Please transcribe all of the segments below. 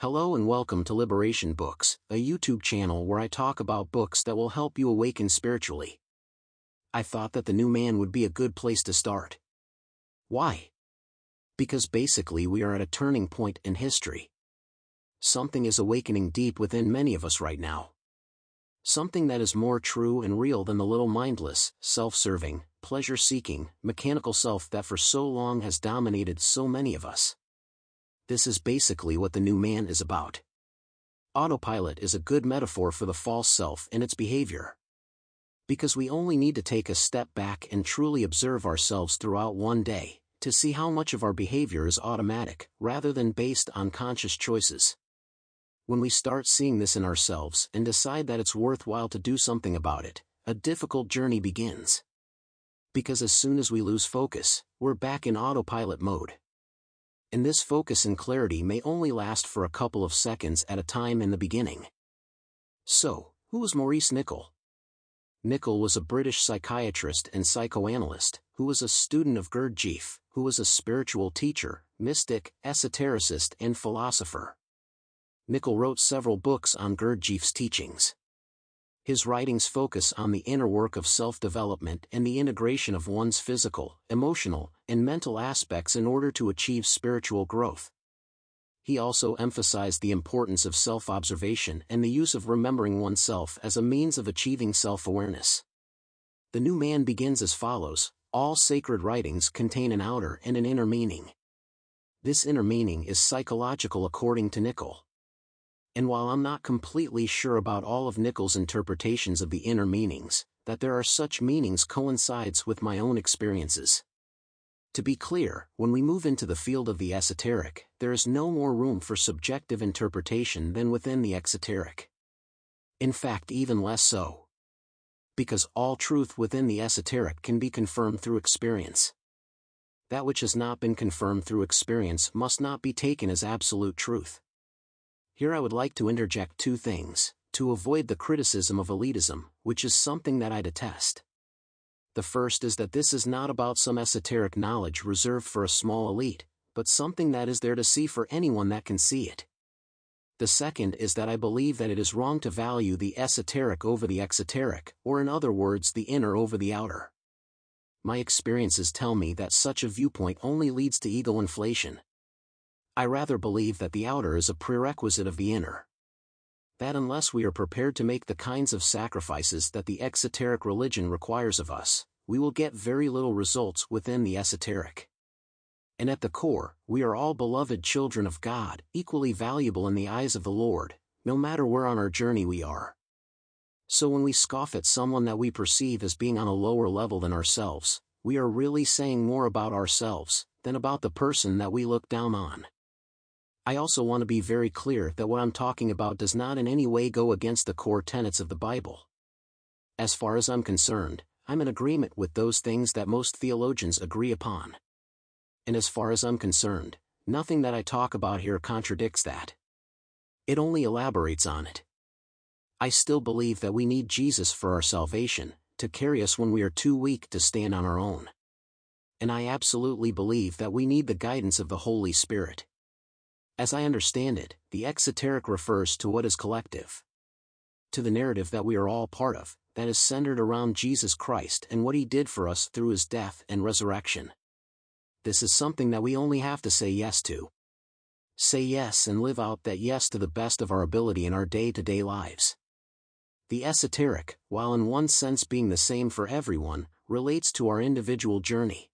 Hello and welcome to Liberation Books, a YouTube channel where I talk about books that will help you awaken spiritually. I thought that the new man would be a good place to start. Why? Because basically we are at a turning point in history. Something is awakening deep within many of us right now. Something that is more true and real than the little mindless, self-serving, pleasure-seeking, mechanical self that for so long has dominated so many of us. This is basically what the new man is about. Autopilot is a good metaphor for the false self and its behavior. Because we only need to take a step back and truly observe ourselves throughout one day, to see how much of our behavior is automatic, rather than based on conscious choices. When we start seeing this in ourselves and decide that it's worthwhile to do something about it, a difficult journey begins. Because as soon as we lose focus, we're back in autopilot mode and this focus and clarity may only last for a couple of seconds at a time in the beginning. So, who was Maurice Nicoll? Nicoll was a British psychiatrist and psychoanalyst, who was a student of Gurdjieff, who was a spiritual teacher, mystic, esotericist and philosopher. Nicoll wrote several books on Gurdjieff's teachings. His writings focus on the inner work of self-development and the integration of one's physical, emotional, and mental aspects in order to achieve spiritual growth. He also emphasized the importance of self-observation and the use of remembering oneself as a means of achieving self-awareness. The new man begins as follows, all sacred writings contain an outer and an inner meaning. This inner meaning is psychological according to Nicoll and while I'm not completely sure about all of Nicoll's interpretations of the inner meanings, that there are such meanings coincides with my own experiences. To be clear, when we move into the field of the esoteric, there is no more room for subjective interpretation than within the exoteric. In fact even less so. Because all truth within the esoteric can be confirmed through experience. That which has not been confirmed through experience must not be taken as absolute truth. Here I would like to interject two things, to avoid the criticism of elitism, which is something that I detest. The first is that this is not about some esoteric knowledge reserved for a small elite, but something that is there to see for anyone that can see it. The second is that I believe that it is wrong to value the esoteric over the exoteric, or in other words the inner over the outer. My experiences tell me that such a viewpoint only leads to ego inflation, I rather believe that the outer is a prerequisite of the inner. That unless we are prepared to make the kinds of sacrifices that the exoteric religion requires of us, we will get very little results within the esoteric. And at the core, we are all beloved children of God, equally valuable in the eyes of the Lord, no matter where on our journey we are. So when we scoff at someone that we perceive as being on a lower level than ourselves, we are really saying more about ourselves than about the person that we look down on. I also want to be very clear that what I'm talking about does not in any way go against the core tenets of the Bible. As far as I'm concerned, I'm in agreement with those things that most theologians agree upon. And as far as I'm concerned, nothing that I talk about here contradicts that. It only elaborates on it. I still believe that we need Jesus for our salvation, to carry us when we are too weak to stand on our own. And I absolutely believe that we need the guidance of the Holy Spirit. As I understand it, the exoteric refers to what is collective. To the narrative that we are all part of, that is centered around Jesus Christ and what he did for us through his death and resurrection. This is something that we only have to say yes to. Say yes and live out that yes to the best of our ability in our day-to-day lives. The esoteric, while in one sense being the same for everyone, relates to our individual journey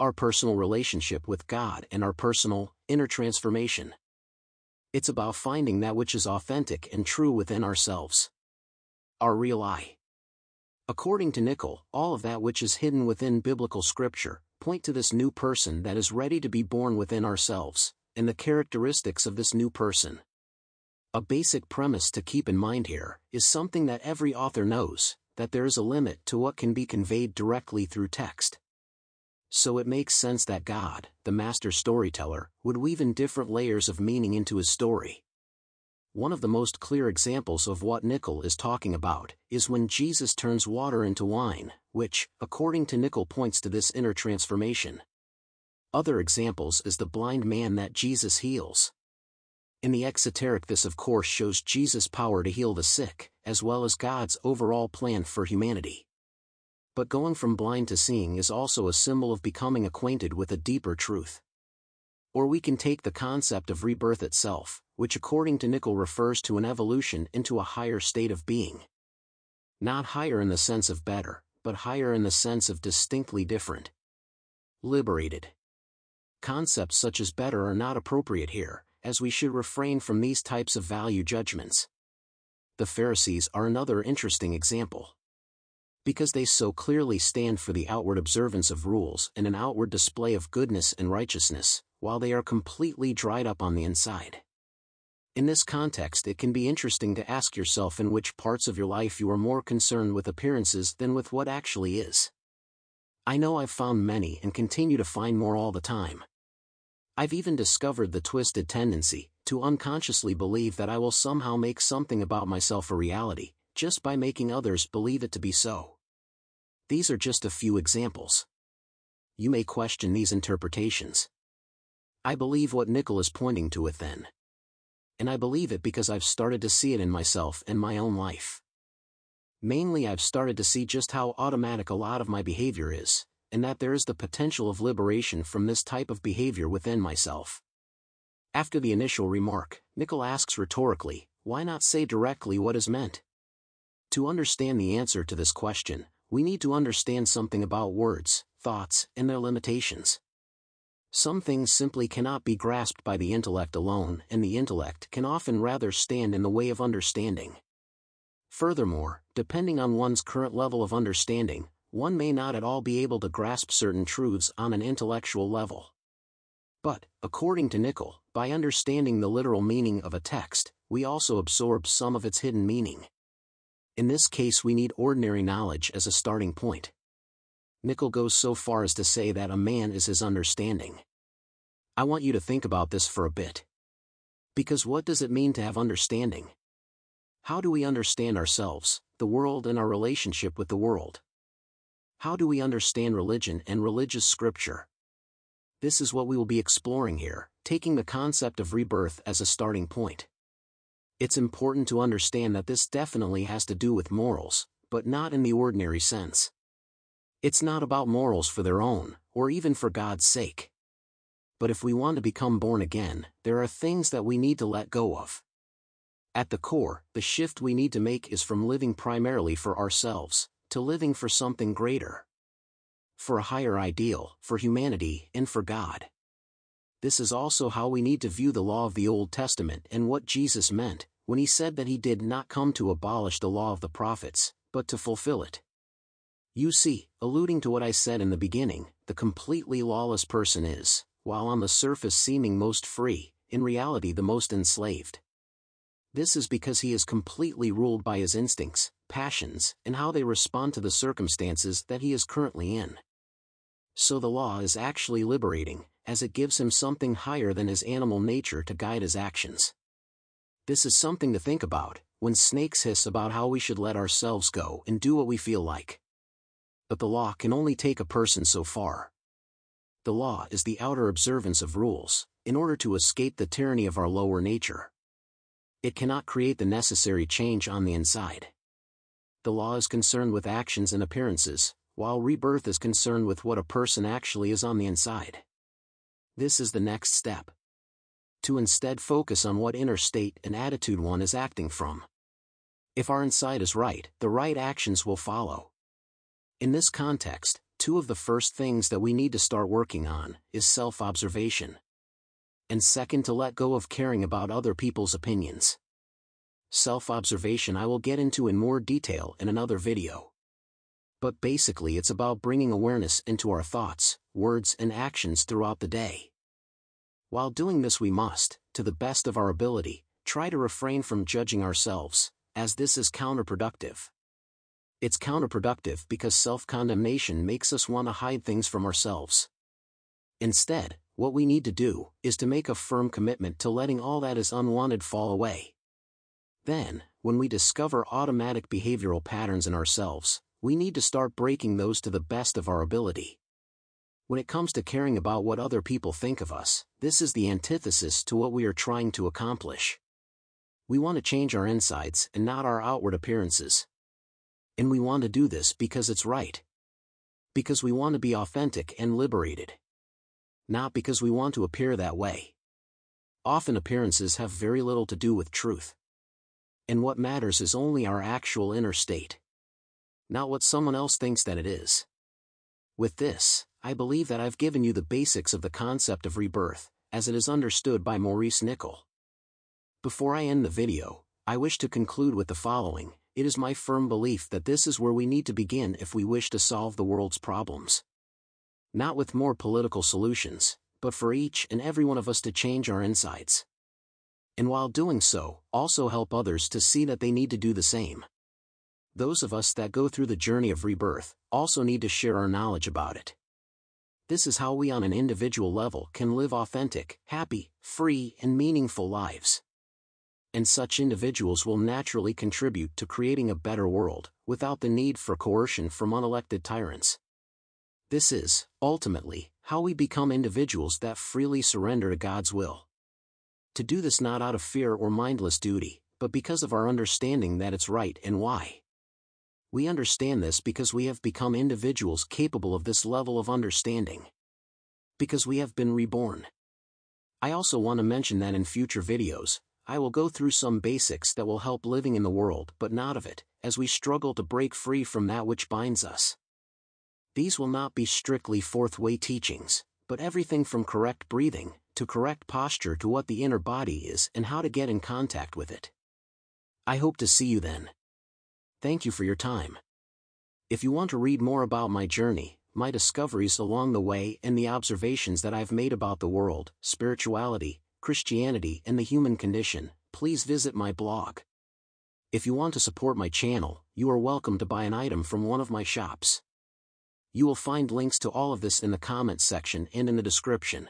our personal relationship with God and our personal, inner transformation. It's about finding that which is authentic and true within ourselves. Our real I. According to Nicoll, all of that which is hidden within biblical scripture point to this new person that is ready to be born within ourselves, and the characteristics of this new person. A basic premise to keep in mind here is something that every author knows, that there is a limit to what can be conveyed directly through text so it makes sense that God, the master storyteller, would weave in different layers of meaning into his story. One of the most clear examples of what Nicoll is talking about is when Jesus turns water into wine, which, according to Nicoll points to this inner transformation. Other examples is the blind man that Jesus heals. In the exoteric this of course shows Jesus' power to heal the sick, as well as God's overall plan for humanity. But going from blind to seeing is also a symbol of becoming acquainted with a deeper truth. Or we can take the concept of rebirth itself, which according to Nicoll refers to an evolution into a higher state of being. Not higher in the sense of better, but higher in the sense of distinctly different. Liberated. Concepts such as better are not appropriate here, as we should refrain from these types of value judgments. The Pharisees are another interesting example because they so clearly stand for the outward observance of rules and an outward display of goodness and righteousness, while they are completely dried up on the inside. In this context it can be interesting to ask yourself in which parts of your life you are more concerned with appearances than with what actually is. I know I've found many and continue to find more all the time. I've even discovered the twisted tendency to unconsciously believe that I will somehow make something about myself a reality, just by making others believe it to be so. These are just a few examples. You may question these interpretations. I believe what Nicoll is pointing to it then. And I believe it because I've started to see it in myself and my own life. Mainly I've started to see just how automatic a lot of my behavior is, and that there is the potential of liberation from this type of behavior within myself. After the initial remark, Nicoll asks rhetorically, why not say directly what is meant? To understand the answer to this question, we need to understand something about words, thoughts, and their limitations. Some things simply cannot be grasped by the intellect alone, and the intellect can often rather stand in the way of understanding. Furthermore, depending on one's current level of understanding, one may not at all be able to grasp certain truths on an intellectual level. But, according to Nicoll, by understanding the literal meaning of a text, we also absorb some of its hidden meaning. In this case we need ordinary knowledge as a starting point. Nicoll goes so far as to say that a man is his understanding. I want you to think about this for a bit. Because what does it mean to have understanding? How do we understand ourselves, the world and our relationship with the world? How do we understand religion and religious scripture? This is what we will be exploring here, taking the concept of rebirth as a starting point. It's important to understand that this definitely has to do with morals, but not in the ordinary sense. It's not about morals for their own, or even for God's sake. But if we want to become born again, there are things that we need to let go of. At the core, the shift we need to make is from living primarily for ourselves, to living for something greater. For a higher ideal, for humanity, and for God this is also how we need to view the law of the Old Testament and what Jesus meant when he said that he did not come to abolish the law of the prophets, but to fulfill it. You see, alluding to what I said in the beginning, the completely lawless person is, while on the surface seeming most free, in reality the most enslaved. This is because he is completely ruled by his instincts, passions, and how they respond to the circumstances that he is currently in. So the law is actually liberating, as it gives him something higher than his animal nature to guide his actions. This is something to think about, when snakes hiss about how we should let ourselves go and do what we feel like. But the law can only take a person so far. The law is the outer observance of rules, in order to escape the tyranny of our lower nature. It cannot create the necessary change on the inside. The law is concerned with actions and appearances, while rebirth is concerned with what a person actually is on the inside. This is the next step. To instead focus on what inner state and attitude one is acting from. If our insight is right, the right actions will follow. In this context, two of the first things that we need to start working on is self-observation. And second to let go of caring about other people's opinions. Self-observation I will get into in more detail in another video. But basically it's about bringing awareness into our thoughts, words and actions throughout the day. While doing this we must, to the best of our ability, try to refrain from judging ourselves, as this is counterproductive. It's counterproductive because self-condemnation makes us want to hide things from ourselves. Instead, what we need to do is to make a firm commitment to letting all that is unwanted fall away. Then, when we discover automatic behavioral patterns in ourselves, we need to start breaking those to the best of our ability. When it comes to caring about what other people think of us, this is the antithesis to what we are trying to accomplish. We want to change our insides and not our outward appearances. And we want to do this because it's right. Because we want to be authentic and liberated. Not because we want to appear that way. Often appearances have very little to do with truth. And what matters is only our actual inner state. Not what someone else thinks that it is. With this, I believe that I've given you the basics of the concept of rebirth, as it is understood by Maurice Nicoll. Before I end the video, I wish to conclude with the following, it is my firm belief that this is where we need to begin if we wish to solve the world's problems. Not with more political solutions, but for each and every one of us to change our insides. And while doing so, also help others to see that they need to do the same. Those of us that go through the journey of rebirth also need to share our knowledge about it. This is how we on an individual level can live authentic, happy, free, and meaningful lives. And such individuals will naturally contribute to creating a better world, without the need for coercion from unelected tyrants. This is, ultimately, how we become individuals that freely surrender to God's will. To do this not out of fear or mindless duty, but because of our understanding that it's right and why. We understand this because we have become individuals capable of this level of understanding. Because we have been reborn. I also want to mention that in future videos, I will go through some basics that will help living in the world but not of it, as we struggle to break free from that which binds us. These will not be strictly fourth way teachings, but everything from correct breathing, to correct posture to what the inner body is and how to get in contact with it. I hope to see you then. Thank you for your time. If you want to read more about my journey, my discoveries along the way and the observations that I've made about the world, spirituality, Christianity and the human condition, please visit my blog. If you want to support my channel, you are welcome to buy an item from one of my shops. You will find links to all of this in the comments section and in the description.